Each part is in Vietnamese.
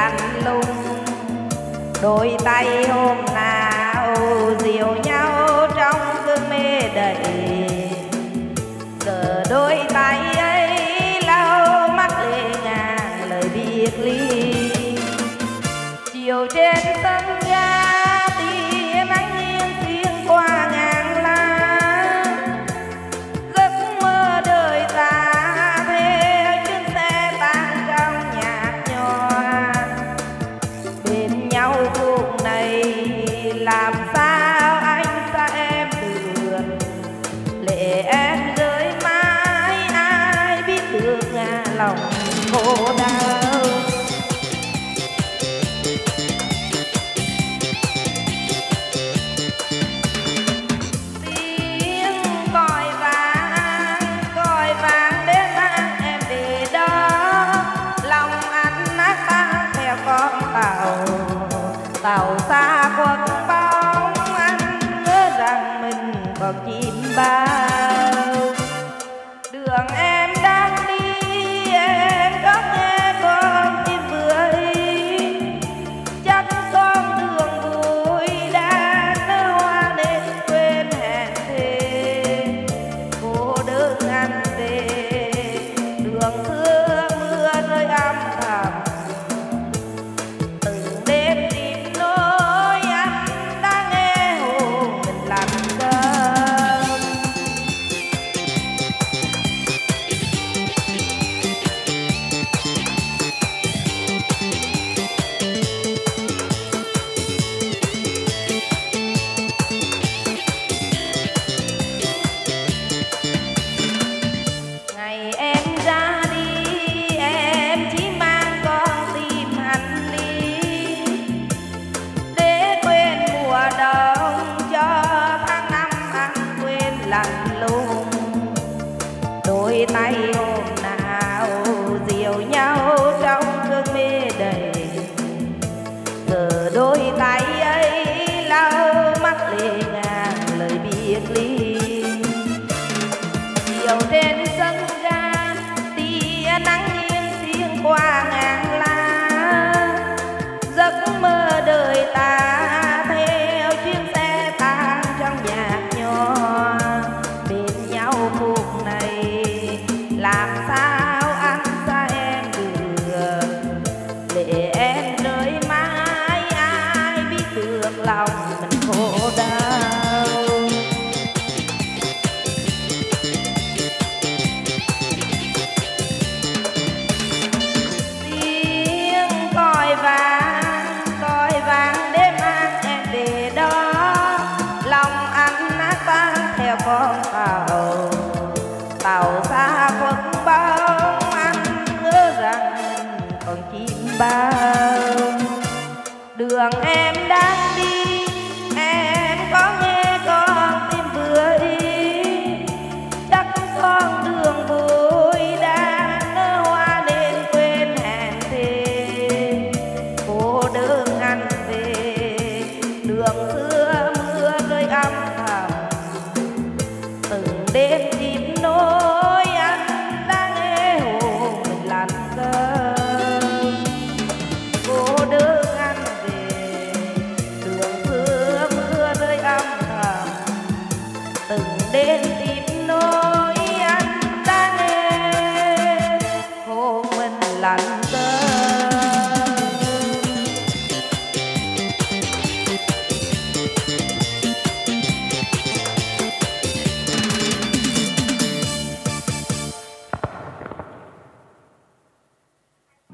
lạnh lùng đôi tay hôm nào dìu nhau trong cơn mê đầy. Giờ đôi tay ấy lau mắt lệ ngàn lời biệt ly. Chiều trên sân làm sao anh xa em được? Lệ em rơi mãi, ai biết được ngả lòng cô đau? Chim đôi tay hôm nào dìu nhau trong cơn mê đầy. Giờ đôi tay anh theo con tàu. Tàu xa khuất bóng anh ngỡ rằng còn chim bao. Đường em đang đi, em có nghe con tim vừa bưởi chắc con đường vui đã nở hoa nên quên hẹn thề. Cô đơn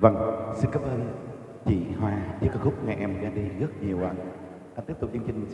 Vâng, xin cảm ơn chị Hoa với ca khúc Ngày Em Ra Đi rất nhiều ạ. Anh tiếp tục chương trình.